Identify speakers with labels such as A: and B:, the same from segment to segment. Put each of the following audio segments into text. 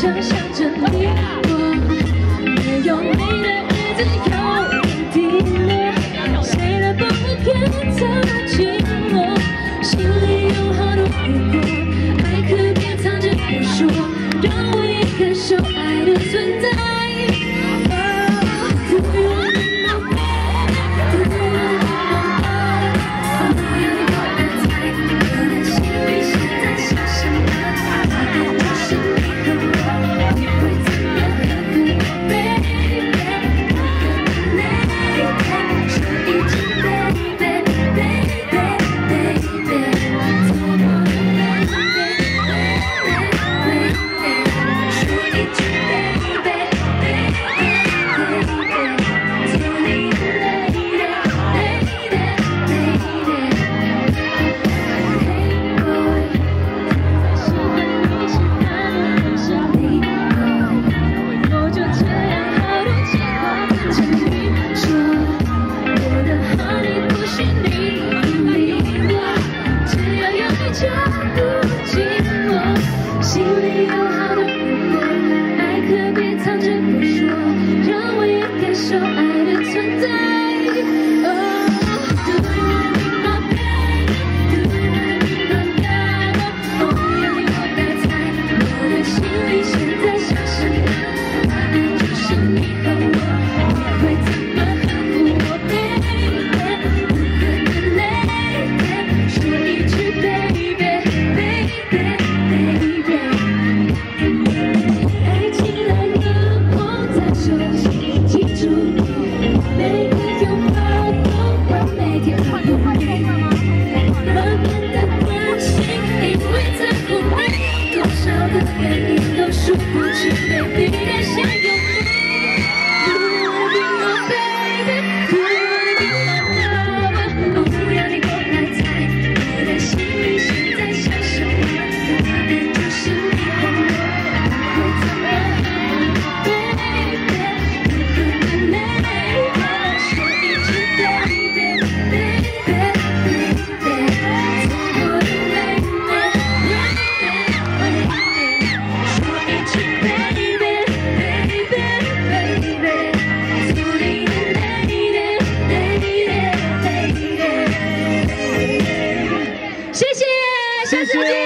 A: 想象着你过没有你的日子有点寂寞，谁的不安全感这么寂寞，心里有好多苦果，爱可别藏着不说。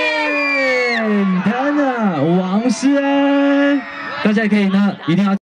B: 耶娜的王诗恩。大家也可以呢一定要